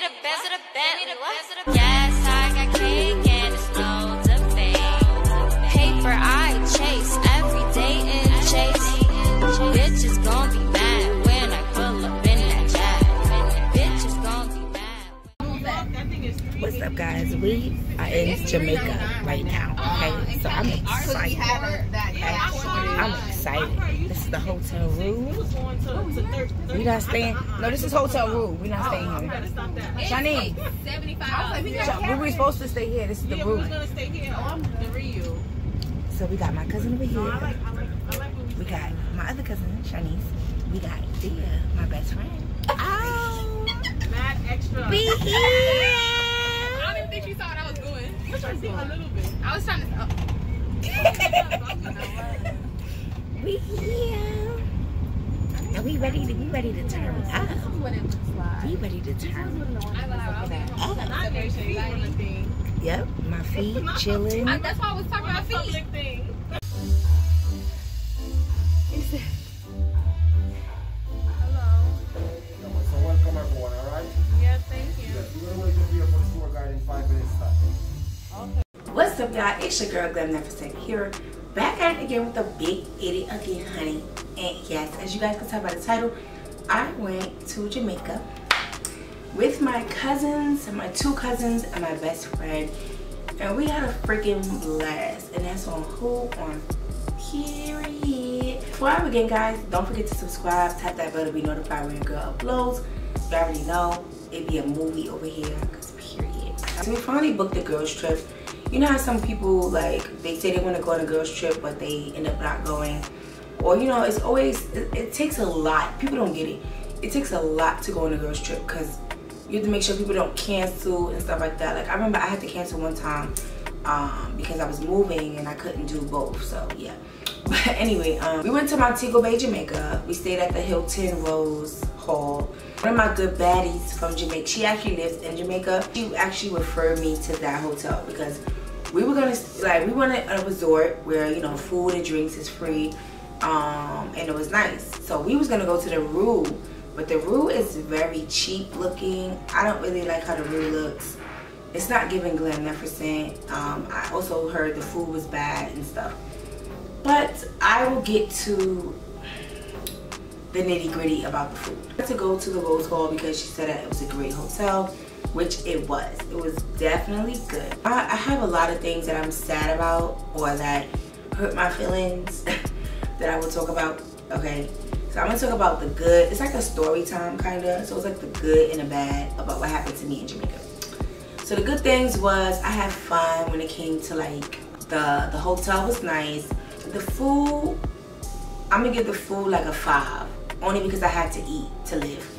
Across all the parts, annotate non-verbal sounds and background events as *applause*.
me the best of the Bentley. Yes, I got cake and it's no debate. Paper I chase every day in chase. Bitches gon' be mad when I pull up in that jag. Bitches gon' be mad. What's up, guys? We are in Jamaica right now. Okay, so I'm excited. I'm excited. This is the hotel room. We not staying. No, this is hotel room. We not staying here. Shani, Sha- we were supposed to stay here. This is the room. So we got my cousin over here. We got my other cousin, Shanice. We got Dia, my best friend. Oh, Mad extra. we I here. don't even think she saw what I was doing. I see a little bit. I was trying to. Oh, *laughs* We here. And we ready to we ready to turn up. what it looks like. We ready to turn I was up. Not your feet the thing. Yep, my feet chilling. I, that's why I was talking about feet. Public thing. So everyone, alright? Yeah, thank you. Yes, we're gonna wait here for the tour guide in five minutes time. What's up, y'all? It's your girl Glam Nefercent here, back at it again with a big idiot again, honey. And yes, as you guys can tell by the title, I went to Jamaica with my cousins, and my two cousins, and my best friend, and we had a freaking blast. And that's on who on period. Before I begin, guys, don't forget to subscribe, tap that bell to be notified when your girl uploads. You already know it'd be a movie over here, cause period. So we finally booked the girls trip. You know how some people like they say they want to go on a girls trip, but they end up not going. Or you know, it's always it, it takes a lot. People don't get it. It takes a lot to go on a girls trip because you have to make sure people don't cancel and stuff like that. Like I remember I had to cancel one time um, because I was moving and I couldn't do both. So yeah. *laughs* But anyway, um, we went to Montego Bay, Jamaica. We stayed at the Hilton Rose Hall. One of my good baddies from Jamaica, she actually lives in Jamaica. She actually referred me to that hotel because we were gonna like we wanted a resort where you know food and drinks is free, um, and it was nice. So we was gonna go to the Riu, but the Riu is very cheap looking. I don't really like how the Riu looks. It's not giving Glam Nefercent. Um, I also heard the food was bad and stuff. But I will get to the nitty gritty about the food. I had to go to the Rose Hall because she said that it was a great hotel, which it was. It was definitely good. I, I have a lot of things that I'm sad about or that hurt my feelings *laughs* that I will talk about. Okay, so I'm gonna talk about the good. It's like a story time kind of. So it's like the good and the bad about what happened to me in Jamaica. So the good things was I had fun when it came to like the the hotel was nice. The food, I'm gonna give the food like a five, only because I had to eat to live.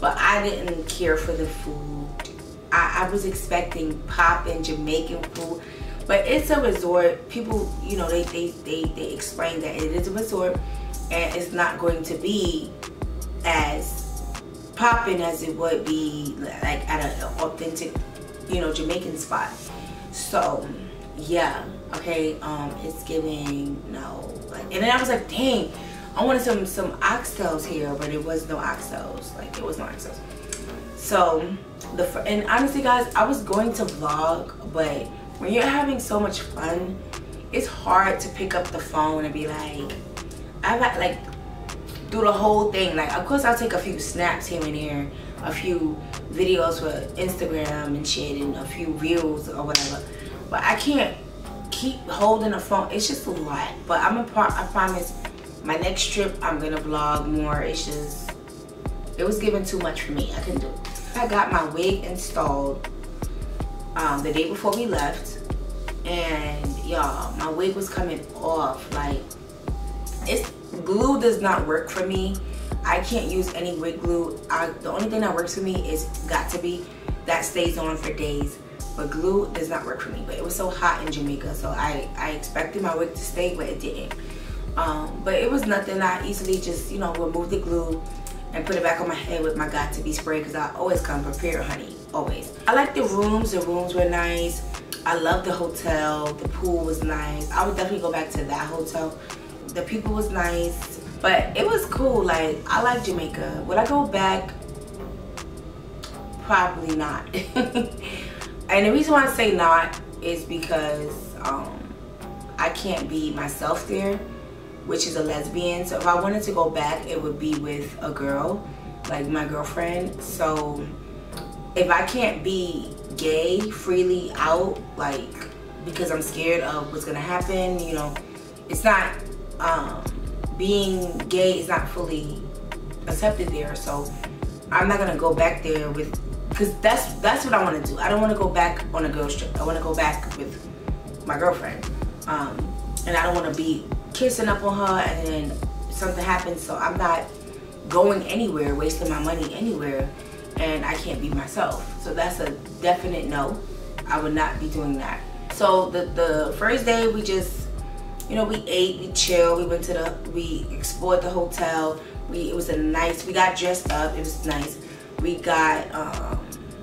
But I didn't care for the food. I, I was expecting poppin' Jamaican food, but it's a resort. People, you know, they they they they explain that it is a resort, and it's not going to be as popping as it would be like at an authentic, you know, Jamaican spot. So yeah, okay, um, it's giving no like, and then I was like, dang, I wanted some some oxtails here, but it was no oxtails. Like it was no oxtails. So the and honestly, guys, I was going to vlog, but when you're having so much fun, it's hard to pick up the phone and be like, I've had like do the whole thing. Like, of course, I'll take a few snaps here and there, a few videos for Instagram and shit, and a few reels or whatever. But I can't keep holding a phone. It's just a lot. But I'm a pro- I promise, my next trip I'm gonna vlog more. It's just, it was given too much for me. I couldn't do it. I got my wig installed um, the day before we left, and y'all, my wig was coming off like it's glue does not work for me i can't use any wig glue I, the only thing that works for me is Got2b that stays on for days but glue does not work for me but it was so hot in jamaica so i i expected my wig to stay but it didn't um, but it was nothing. I easily just you know remove the glue and put it back on my head with my Got2b spray because i always come prepared honey always. I like the rooms. The rooms were nice. I love the hotel. The pool was nice. I would definitely go back to that hotel. The people was nice but it was cool. Like i like jamaica. Would i go back? Probably not. *laughs* and the reason why I say not is because um, I can't be myself there, which is a lesbian. So if I wanted to go back, it would be with a girl, like my girlfriend. So if I can't be gay freely out, like because I'm scared of what's gonna happen, you know, it's not um, being gay is not fully accepted there. So I'm not gonna go back there with because that's that's what I want to do. I don't want to go back on a girls trip. I want to go back with my girlfriend, um, and I don't want to be kissing up on her and then something happens. So I'm not going anywhere, wasting my money anywhere, and I can't be myself. So that's a definite no. I would not be doing that. So the the first day we just, you know, we ate, we chilled, we went to the, we explored the hotel. We it was a nice. We got dressed up. It was nice. We got um,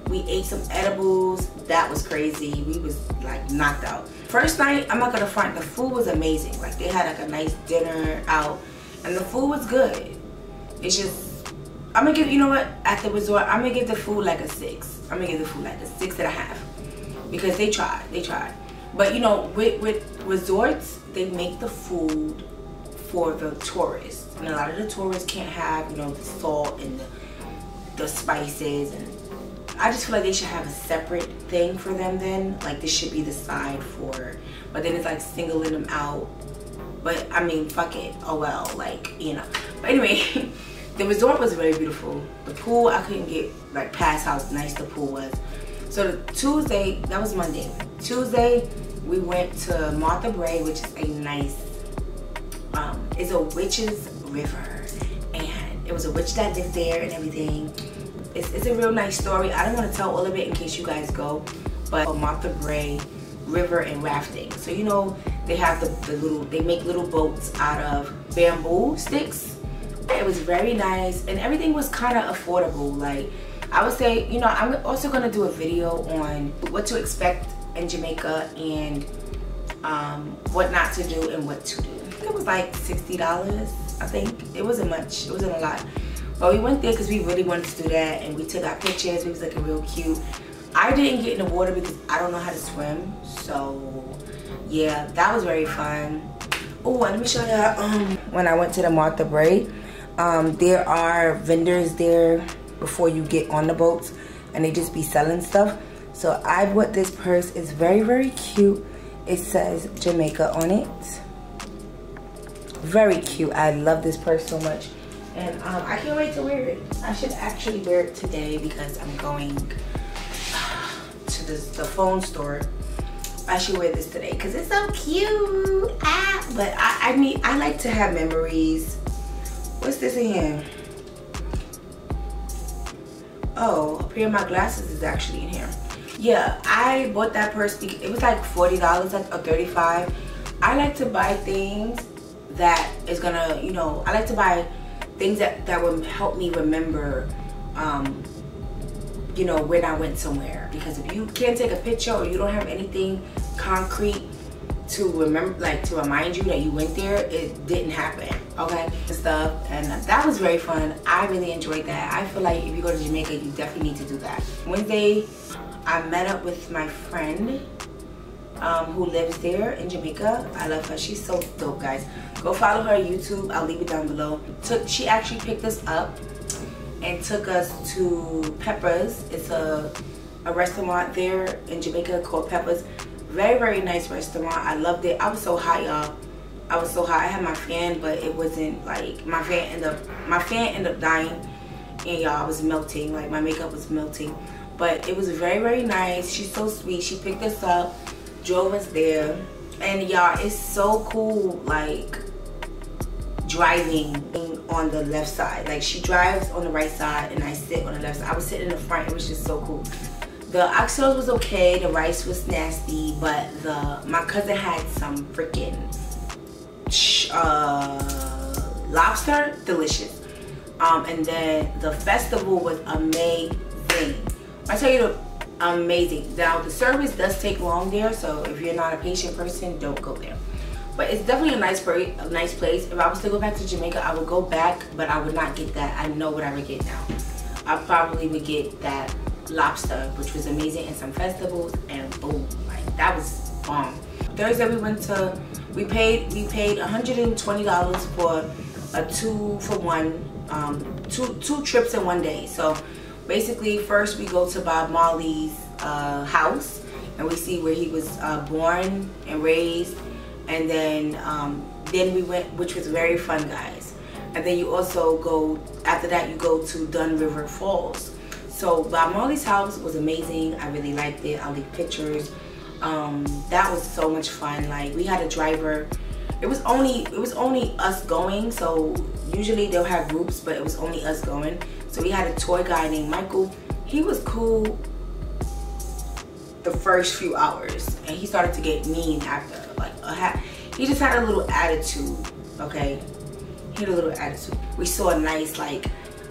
we ate some edibles. That was crazy. We was like knocked out. First night, I'm not gonna front. The food was amazing. Like they had like a nice dinner out, and the food was good. It's just I'm gonna give you know what at the resort I'm gonna give the food like a six. I'm gonna give the food like a six and a half because they tried. They tried. But you know, with with resorts, they make the food for the tourists and a lot of the tourists can't have you know the salt and the, the spices and I just feel like they should have a separate thing for them then. Like this should be the side for but then it's like singling them out. But I mean fuck it. Oh well. Like you know. But anyway *laughs* the resort was very beautiful. The pool I couldn't get like past how nice the pool was. So the Tuesday that was Monday. Tuesday we went to Martha Brae which is a nice um, it's a witch's river. And it was a witch that lived there and everything it's, it's a real nice story. I don't want to tell all of it in case you guys go but martha brae river and rafting. So you know they have the, the little they make little boats out of bamboo sticks. It was very nice and everything was kind of affordable. Like i would say you know i'm also going to do a video on what to expect in jamaica and um, what not to do and what to do. It was like $60 I think. It wasn't much. It wasn't a lot but we went there because we really wanted to do that and we took our pictures. We was looking real cute. I didn't get in the water because I don't know how to swim so yeah that was very fun. Oh let me show you um, when I went to the Martha Brae um, there are vendors there before you get on the boats and they just be selling stuff. So I bought this purse. It's very very cute. It says Jamaica on it. Very cute. I love this purse so much and um, i can't wait to wear it. I should actually wear it today because i'm going *sighs* to the, the phone store. I should wear this today because it's so cute. Ah, but I, I mean i like to have memories. What's this in here? Oh a pair of my glasses is actually in here. Yeah i bought that purse it was like 40 dollars or 35 i like to buy things that is gonna you know i like to buy things that that would help me remember um you know when i went somewhere. Because if you can't take a picture or you don't have anything concrete to remember like to remind you that you went there it didn't happen okay? And stuff. And that was very fun. I really enjoyed that. I feel like if you go to jamaica you definitely need to do that. Wednesday i met up with my friend um, who lives there in Jamaica. I love her. She's so dope, guys. Go follow her on YouTube. I'll leave it down below. Took She actually picked us up and took us to Peppers. It's a, a restaurant there in Jamaica called Peppers. Very, very nice restaurant. I loved it. I was so hot, y'all. I was so hot. I had my fan, but it wasn't like my fan ended up my fan ended up dying and y'all I was melting. Like my makeup was melting. But it was very, very nice. She's so sweet. She picked us up drove us there. And y'all it's so cool like driving on the left side. Like she drives on the right side and I sit on the left side. I was sitting in the front. It was just so cool. The oxtails was okay. The rice was nasty. But the my cousin had some freaking uh, lobster. Delicious. Um, and then the festival was amazing. I tell you the amazing. Now the service does take long there, so if you're not a patient person, don't go there. But it's definitely a nice, a nice place. If I was to go back to Jamaica, I would go back, but I would not get that. I know what I would get now. I probably would get that lobster, which was amazing, and some festivals, and boom, like that was bomb. Thursday we went to, we paid we paid $120 for a two for one, um, two two trips in one day. So basically, first we go to Bob Marley's uh, house, and we see where he was uh, born and raised, and then um, then we went, which was very fun, guys. And then you also go after that you go to Dunn River Falls. So Bob Marley's house was amazing. I really liked it. I'll leave pictures. Um, that was so much fun. Like we had a driver. It was only it was only us going. So usually they'll have groups, but it was only us going. So we had a tour guy named Michael. He was cool the first few hours, and he started to get mean after. Like a he just had a little attitude. Okay, he had a little attitude. We saw a nice like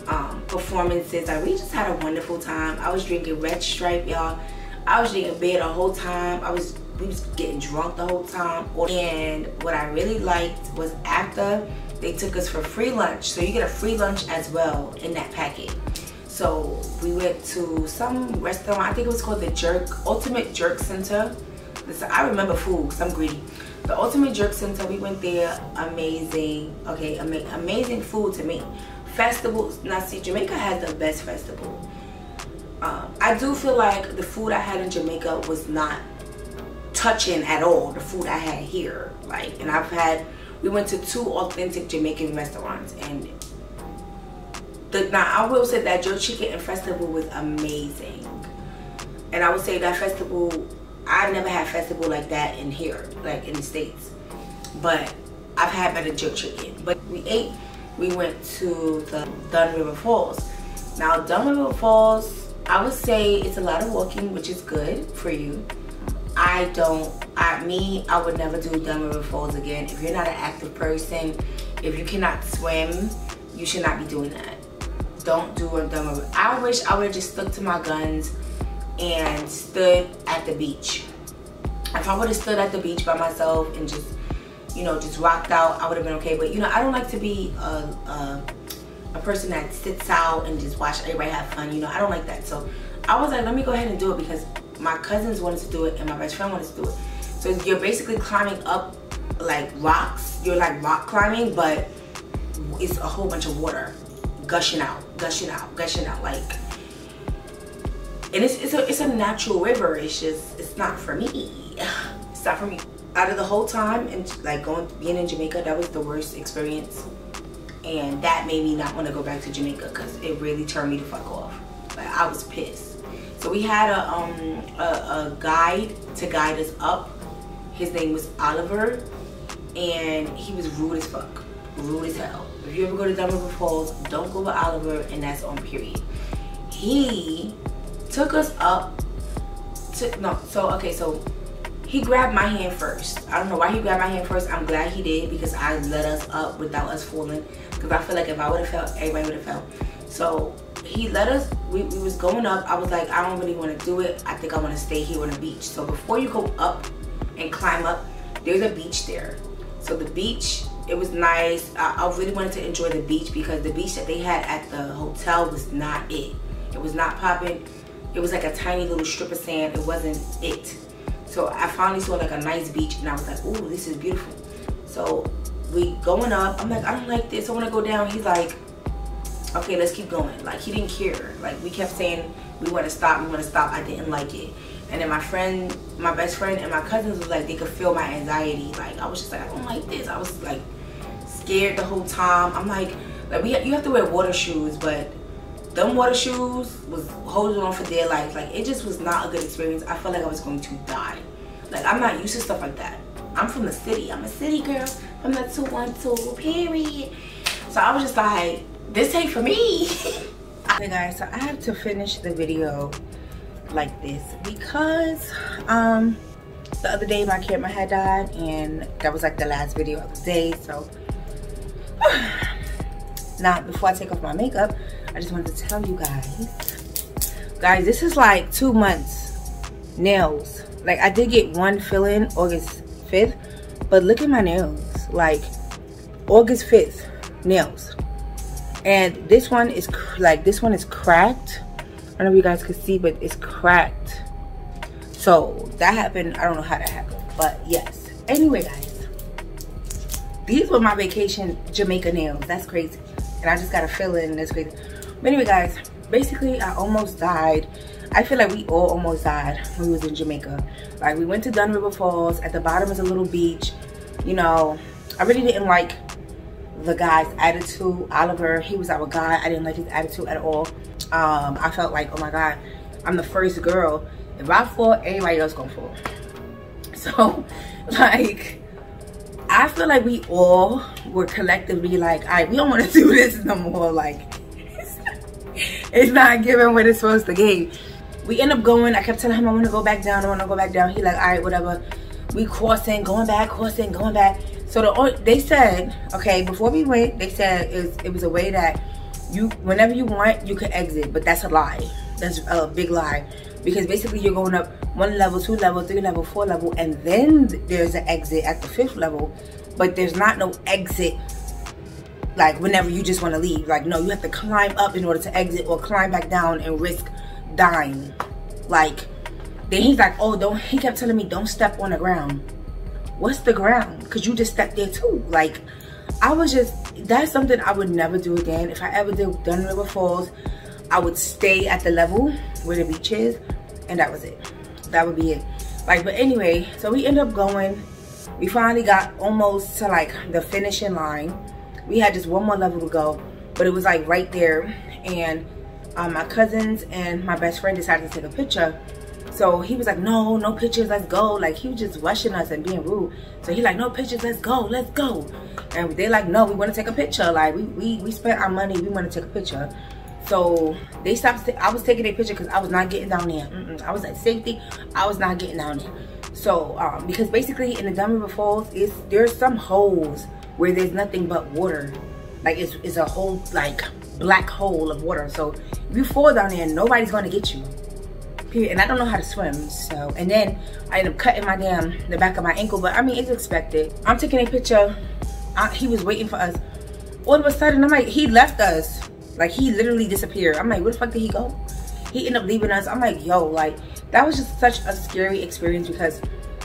um, performances. Like we just had a wonderful time. I was drinking Red Stripe, y'all. I was drinking beer the whole time. I was we was getting drunk the whole time. And what I really liked was after they took us for free lunch. So you get a free lunch as well in that packet. So we went to some restaurant. I think it was called the Jerk Ultimate Jerk Center. Listen, I remember food. I'm greedy. The Ultimate Jerk Center. We went there. Amazing. Okay, ama amazing food to me. Festivals. Now see, Jamaica has the best festival. Um, I do feel like the food I had in Jamaica was not touching at all the food I had here. Like, and I've had, we went to two authentic Jamaican restaurants, and the now I will say that Joe Chicken and Festival was amazing, and I would say that festival, I've never had festival like that in here, like in the states, but I've had better jerk chicken. But we ate, we went to the Dunn River Falls. Now Dunn River Falls I would say it's a lot of walking, which is good for you. I don't, I, me, I would never do River Falls again. If you're not an active person, if you cannot swim, you should not be doing that. Don't do a River. I wish I would have just stuck to my guns and stood at the beach. If I would have stood at the beach by myself and just, you know, just rocked out, I would have been okay. But, you know, I don't like to be a, a a person that sits out and just watch everybody have fun. You know, I don't like that. So I was like, let me go ahead and do it because my cousins wanted to do it and my best friend wanted to do it. So you're basically climbing up like rocks. You're like rock climbing, but it's a whole bunch of water gushing out, gushing out, gushing out. Like, and it's it's a it's a natural river. It's just it's not for me. It's not for me. Out of the whole time and like going being in Jamaica, that was the worst experience and that made me not want to go back to Jamaica because it really turned me the fuck off. Like I was pissed. So we had a um a, a guide to guide us up. His name was Oliver, and he was rude as fuck, rude as hell. If you ever go to River Falls, don't go with Oliver, and that's on period. He took us up to no. So okay, so he grabbed my hand first. I don't know why he grabbed my hand first. I'm glad he did because I let us up without us falling. Because I feel like if I would have fell, everybody would have fell. So he let us, we, we was going up. I was like, I don't really want to do it. I think I want to stay here on the beach. So before you go up and climb up, there's a beach there. So the beach, it was nice. I, I really wanted to enjoy the beach because the beach that they had at the hotel was not it. It was not popping. It was like a tiny little strip of sand. It wasn't it. So I finally saw like a nice beach and I was like, oh, this is beautiful. So we going up. I'm like, I don't like this. I want to go down. He's like, okay, let's keep going. Like he didn't care. Like we kept saying, we want to stop, we want to stop. I didn't like it. And then my friend, my best friend and my cousins was like, they could feel my anxiety. Like I was just like, I don't like this. I was like scared the whole time. I'm like, like we, you have to wear water shoes, but them water shoes was holding on for dear life. Like it just was not a good experience. I felt like I was going to die. Like I'm not used to stuff like that. I'm from the city. I'm a city girl from the 212 period. So I was just like, this ain't for me. *laughs* okay guys, so I have to finish the video like this because um the other day my camera had died and that was like the last video of the day so *sighs* now before I take off my makeup I just wanted to tell you guys guys this is like two months nails. Like I did get one fill-in August 5th but look at my nails. Like August 5th nails and this one is like this one is cracked I don't know if you guys could see, but it's cracked. So that happened. I don't know how that happened, but yes. Anyway, guys, these were my vacation Jamaica nails. That's crazy. And I just got a feeling that's crazy. But anyway, guys, basically I almost died. I feel like we all almost died when we was in Jamaica. Like we went to Dunn River Falls. At the bottom is a little beach. You know, I really didn't like the guy's attitude. Oliver, he was our guy. I didn't like his attitude at all. Um, I felt like, oh my God, I'm the first girl. If I fall, anybody else gonna fall. *laughs* So, like, I feel like we all were collectively like, all right, we don't want to *laughs* do this no more. Like, *laughs* it's not giving what it's supposed to give. We end up going. I kept telling him I want to go back down. I want to go back down. He like, all right, whatever. We crossing, going back, crossing, going back. So the they said, okay, before we went, they said it was, it was a way that you, whenever you want, you can exit, but that's a lie. That's a big lie because basically you're going up one level, two level, three level, four level, and then there's an exit at the fifth level, but there's not no exit like whenever you just want to leave. Like no, you have to climb up in order to exit or climb back down and risk dying. Like then he's like, oh, don't. He kept telling me don't step on the ground. What's the ground? Cause you just stepped there too. Like I was just that's something I would never do again. If I ever did Dunn River Falls, I would stay at the level where the beach is, and that was it. That would be it. Like, but anyway, so we end up going. We finally got almost to like the finishing line we had just one more level to go but it was like right there and um, my cousins and my best friend decided to take a picture so he was like no no pictures let's go like he was just rushing us and being rude so he like no pictures let's go let's go and they're like no we want to take a picture like we we, we spent our money we want to take a picture so they stopped i was taking a picture because i was not getting down there mm -mm. i was at safety i was not getting down there so um, because basically in the River Falls, is there's some holes where there's nothing but water. Like it's, it's a whole like black hole of water. So if you fall down there, nobody's gonna get you. Period. And I don't know how to swim. So, and then I ended up cutting my damn, the back of my ankle. But I mean, it's expected. I'm taking a picture. I, he was waiting for us. All of a sudden, I'm like, he left us. Like he literally disappeared. I'm like, where the fuck did he go? He ended up leaving us. I'm like, yo, like that was just such a scary experience because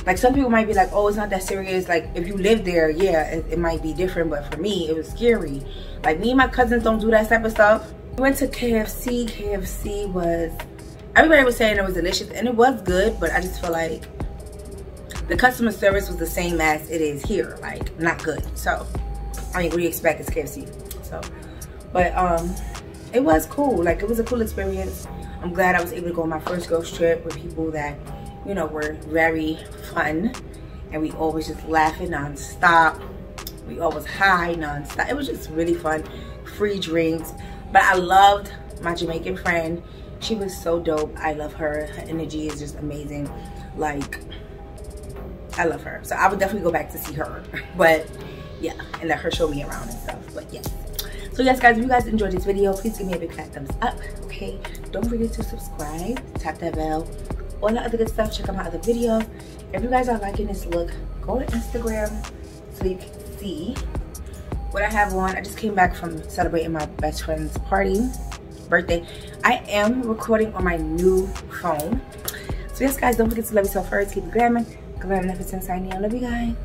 like some people might be like oh it's not that serious like if you live there yeah it, it, might be different but for me it was scary like me and my cousins don't do that type of stuff we went to kfc kfc was everybody was saying it was delicious and it was good but i just feel like the customer service was the same as it is here like not good so i mean what do you expect it's kfc so but um it was cool like it was a cool experience i'm glad i was able to go on my first girls trip with people that you know, were very fun. And we always just laughing non-stop. We always high non-stop. It was just really fun. Free drinks. But I loved my Jamaican friend. She was so dope. I love her. Her energy is just amazing. Like, I love her. So I would definitely go back to see her. *laughs* But yeah, and let her show me around and stuff. But yeah. So yes guys, if you guys enjoyed this video, please give me a big fat thumbs up, okay? Don't forget to subscribe, tap that bell, all the other good stuff check out my other videos if you guys are liking this look go to instagram so you can see what i have on i just came back from celebrating my best friend's party birthday i am recording on my new phone. So yes guys don't forget to love yourself first. Keep it glamming glam love you guys